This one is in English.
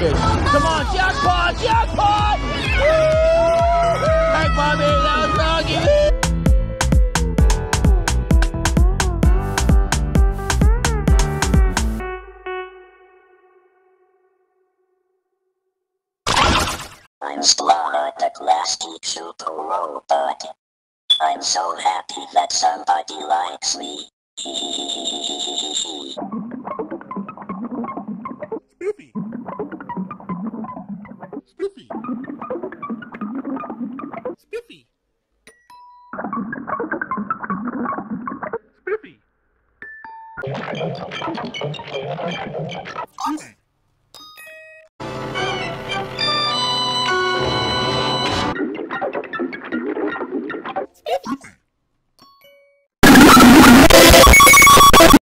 Okay. Come on, jackpot, jackpot! Hey, Bobby, that was wrong. I'm the glass geek super robot. I'm so happy that somebody likes me. Spiffy. Spiffy.